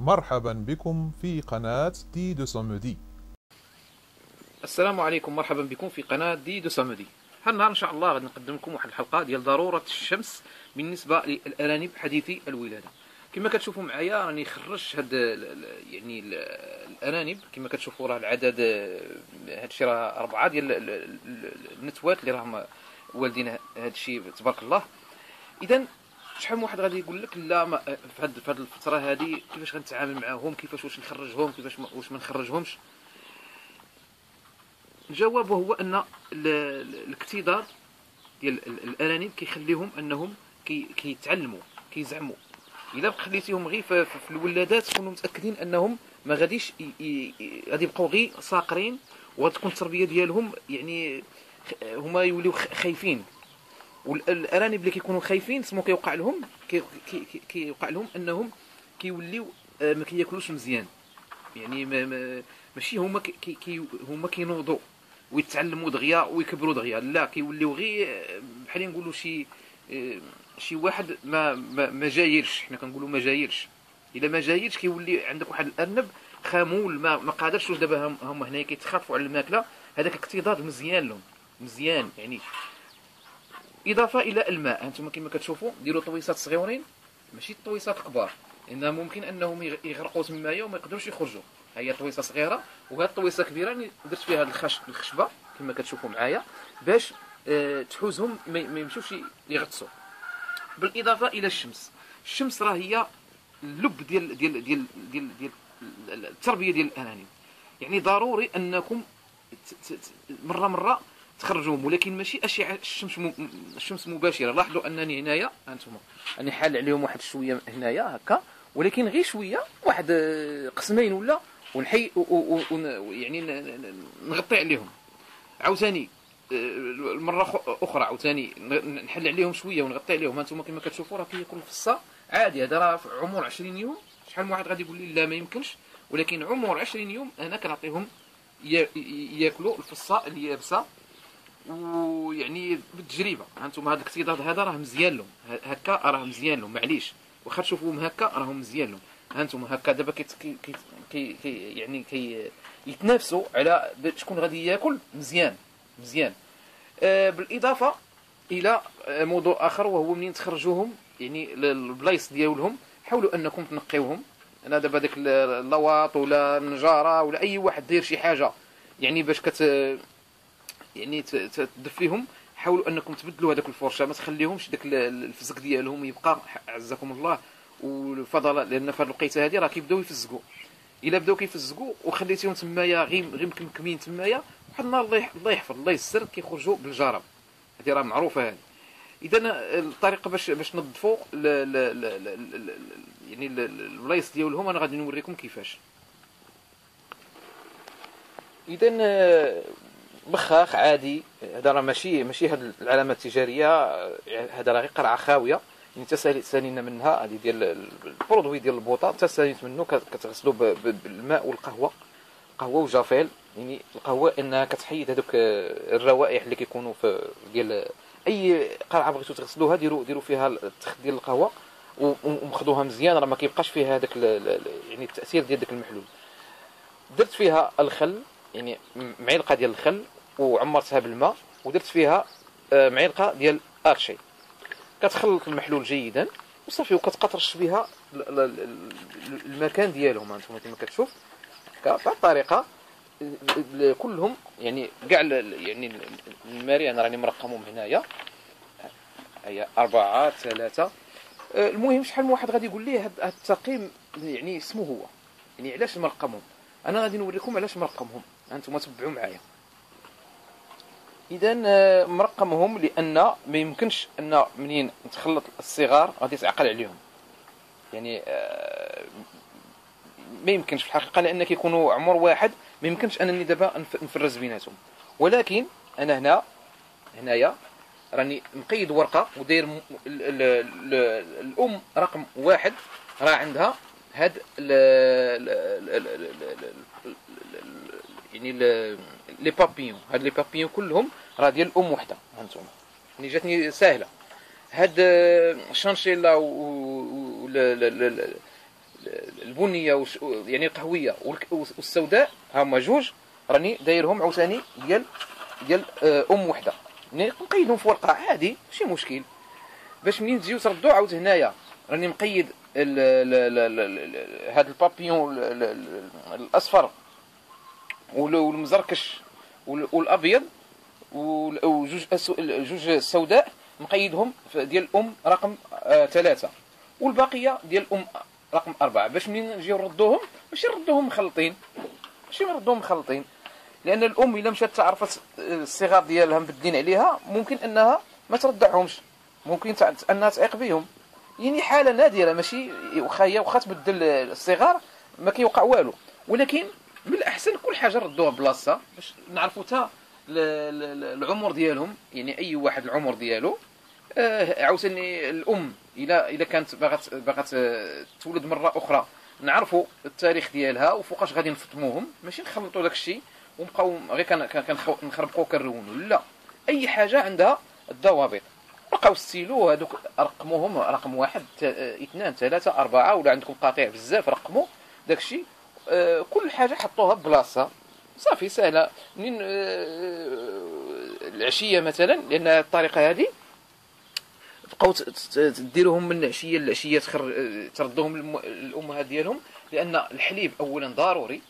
مرحبا بكم في قناة دي دو سومودي السلام عليكم مرحبا بكم في قناة دي دو سامودي هالنهار إن شاء الله غادي نقدم لكم واحد الحلقة ديال ضرورة الشمس بالنسبة للأرانب حديثي الولادة. كما كتشوفوا معايا راني خرجت هاد يعني ال- الأرانب. كما كتشوفوا راه العدد هادشي راه أربعة ديال ال- ال- ال- النتاوات اللي راهم والدين هادشي تبارك الله. إذا شحال من واحد غادي يقول لك لا ما في هاد هاد الفترة هادي كيفاش غنتعامل معاهم كيفاش واش نخرجهم كيفاش واش ما نخرجهمش. الجواب هو أن ال- ال- الاكتظاظ ديال ال- الأرانب كيخليهم أنهم كي كيتعلموا كيزعموا. إلا خليتيهم غير في, في الولادات كونوا متأكدين أنهم ما غاديش غادي يبقاو غير صاقرين وغتكون التربية ديالهم يعني هما يوليو خايفين. والأرانب اللي كيكونوا خايفين سمو كيوقع لهم كي- كي- كي- كيوقع لهم أنهم كيوليو آه، ما كياكلوش مزيان. يعني ما ما ماشي هما كي كي هما كينوضوا ويتعلموا دغيا ويكبروا دغيا. لا كيوليو غير آه، بحال نقولوا شي آه، شي واحد ما ما, ما جايرش. حنا كنقولوا ما جايرش. إلا ما جايرش كيولي عندك واحد الأرنب خامول ما ما قادرش دابا هم- هما هنايا كيتخافوا على الماكلة. هذاك الاكتظاظ مزيان لهم مزيان. يعني إضافة إلى الماء. أنتم كما كتشوفوا ديروا طويسات صغيورين ماشي الطويسات الكبار لأن ممكن أنهم يغ- يغرقوا تمايا وما يقدروش يخرجوا. هي طويسه صغيرة وهاد الطويسه كبيرة اللي درت فيها الخش الخشبة كما كتشوفوا معايا باش آه، تحوزهم ما يمشوش يغطسوا. بالإضافة إلى الشمس. الشمس راه هي اللب ديال ديال ديال ديال, ديال التربية ديال الارانب يعني ضروري أنكم ت- ت- ت- مره مره تخرجوهم ولكن ماشي أشعة الشمس. الشمس مباشرة. لاحظوا أنني هنايا أنتم أني حال عليهم واحد شوية هنايا هكا ولكن غير شوية واحد آه، قسمين ولا ونحي و... و... و... يعني نغطي عليهم. عاوتاني آه، المرة أخرى عاوتاني نحل عليهم شوية ونغطي عليهم. هانتوما كما كتشوفوا راه في الفصة عادي هذا راه في عمر 20 يوم. شحال من واحد غادي يقول لي لا ما يمكنش. ولكن عمر 20 يوم أنا كنعطيهم يا- ياكلوا الفصة اليابسة. ويعني بالتجربة. هانتم هذا الاكتظاظ هذا راه مزيان لهم. هكا راه مزيان لهم. معليش. واخا تشوفوهم هكا راهم مزيان لهم. هانتم هكا دابا كي كي كي يعني كي يتنافسوا على شكون غادي ياكل؟ مزيان. مزيان. آه بالإضافة إلى موضوع آخر وهو منين تخرجوهم يعني البلايص ديالهم. حاولوا أنكم تنقيوهم. أنا دابا داك ال- اللواط ولا النجاره ولا أي واحد داير شي حاجة. يعني باش كت يعني تدفيهم حاولوا أنكم تبدلوا هذاك الفرشه ما تخليهمش داك ال- ال- الفزق ديالهم يبقى عزكم الله والفضل لأن في هذه الوقيتة هذه راه كيبداو يفزقوا. إلا بداو كيفزقوا وخليتيهم تمايا غير غير مكمكمين تمايا واحد النهار الله يح- الله يحفظ الله يسر كيخرجوا بالجرب هذه راه معروفة هذه. اذا الطريقة باش باش نظفوا يعني ال- ال- البلايص ديالهم أنا غادي نوريكم كيفاش. اذا بخاخ عادي. هذا راه ماشي ماشي هاد العلامة التجارية. هذا راه غير قرعة خاوية. يعني تسالي تسالينا منها هذه ديال ال- البرودوي ديال البوطة. تساليت منه كت- كتغسلوا ب- ب- بالماء والقهوة. قهوة وجافيل. يعني القهوة إنها كتحيد هذوك الروائح اللي كيكونوا في ديال أي قرعة بغيتوا تغسلوها ديروا ديروا فيها التخت ديال القهوة. ومخدوها مزيان. راه ما كيبقاش فيها هذاك يعني التأثير ديال داك المحلول. درت فيها الخل. يعني معلقة ديال الخل وعمرتها بالماء ودرت فيها آه، معلقة ديال ارشي كتخلط المحلول جيدا وصافي وكتقطرش بها ال- ال- ال- المكان ديالهم. أنتم كما كتشوف بهذه الطريقة ال- ال- كلهم يعني كاع يعني ال- الماري أنا راني مرقمهم هنايا. هي أربعة ثلاثة. آه، المهم شحال من واحد غادي يقول لي هاد الترقيم يعني اسمه هو. يعني علاش مرقمهم؟ أنا غادي نوريكم علاش مرقمهم. أنتم تبعوا معايا. اذا آه، مرقمهم لأن ما يمكنش أن منين نتخلط الصغار غادي تعقل عليهم. يعني آه، ما يمكنش في الحقيقة لأن كيكونوا عمر واحد ما يمكنش أنني دابا نف- نفرز بيناتهم. ولكن أنا هنا هنايا راني مقيد ورقة وداير م- ال- ال- ال- الأم رقم واحد راه عندها هاد يعني لي بابيون. هاد لي بابيون كلهم راه ديال ام وحدة هانتوما. يعني جاتني ساهلة. هاد الشانشيلا و و- البنية يعني القهوية والسوداء هما جوج راني دايرهم عاوتاني ديال ديال آه، أم وحدة. يعني نقيدهم في ورقة عادي ماشي مشكل. باش منين تجيو تردوا عاود هنايا. راني مقيد هاد البابيون ال- ال- ال- الأصفر والمزركش وال- والأبيض وال- وجوج جوج السوداء مقيدهم ديال الأم رقم آه ثلاثة. والبقيه ديال الأم رقم أربعة. باش منين نجيو نردوهم؟ ماشي نردوهم مخلطين. ماشي نردوهم مخلطين. لأن الأم إلا مشات تعرفت الصغار ديالها مبدين عليها ممكن أنها ما تردعهمش. ممكن أنها تعيق بهم. يعني حالة نادرة. ماشي واخا هي واخا تبدل الصغار ما كيوقع والو. ولكن من الاحسن كل حاجة ردوها بلاصتها باش نعرفوا ل- العمر ديالهم يعني أي واحد العمر ديالو. آه، عاوتاني الأم الا إلا كانت باغا باغا ت- تولد مرة أخرى نعرفوا التاريخ ديالها وفوقاش غادي نفطموهم. ماشي نخلطوا داك الشيء ونبقاو غير كان- كان- كنخو- نخربقوا كنرونوا لا أي حاجة عندها الضوابط. بقاو ستيلو هذوك رقموهم رقم واحد آه، اثنان ثلاثة أربعة ولا عندكم قاطع بزاف رقموا داكشي آه، كل حاجة حطوها بلاصة. صافي سهلة. منين آه، العشية مثلا؟ لأن الطريقة هذه ت- تديروهم من تخر... آه، تردوهم للأمهات ديالهم. لأن الحليب أولا ضروري.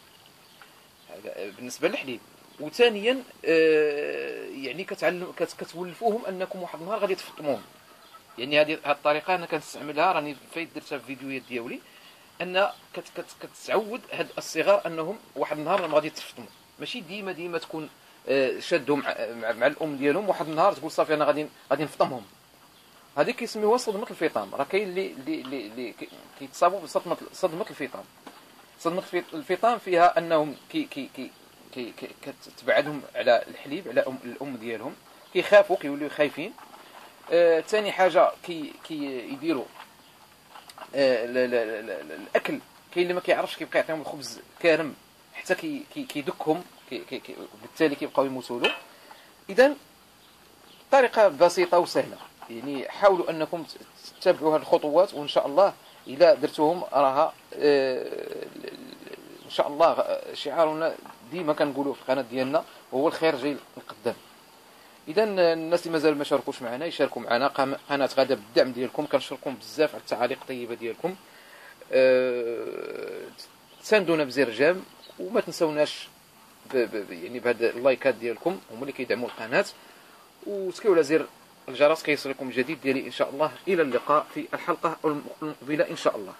هذا بالنسبة للحليب. وثانيا آه، يعني كتعلم كت- كتولفوهم أنكم واحد النهار غادي تفطموهم. يعني هذه الطريقة أنا كنستعملها. راني فايت درتها في فيديوهات ديالي. أن كت كت كتعود هاد الصغار أنهم واحد النهار غادي تفطموا ماشي ديما ديما تكون آه، شادهم مع, مع, الأم ديالهم واحد النهار تقول صافي أنا غادي غادي نفطمهم. هذه كيسميوها صدمة الفطام. راه كاين اللي اللي اللي, اللي كي- كيتصابوا بصدمة صدمة الفطام. صدمة الفط- الفطام فيها أنهم كي كي كي كي كتبعدهم على الحليب على أم الأم ديالهم. كيخافوا كيوليو خايفين. آه، ثاني حاجة كي كي يديروا آه، لا- لا- لا- لا- الأكل. كاين اللي ما كيعرفش كيبقى يعطيهم الخبز كارم حتى كي كي كيدكهم كي كي كي بالتالي كيبقاو يموتوا له اذا طريقة بسيطة وسهلة. يعني حاولوا أنكم تتبعوا هذه الخطوات وإن شاء الله إذا درتوهم راها آه، إن شاء الله آه، شعارنا ديما كنقولوه في القناة ديالنا هو الخير جاي اذا الناس اللي مازال ما شاركوش معنا يشاركوا معنا قناة غاده بالدعم ديالكم. كنشكركم بزاف على التعاليق الطيبة ديالكم. أه... تساندونا بزر جام. وما. ب- يعني بهاد اللايكات ديالكم. هما اللي كيدعموا القناة. وتكيو على زر الجرس. كيصلكم الجديد ديالي إن شاء الله. إلى اللقاء في الحلقة المقبلة إن شاء الله.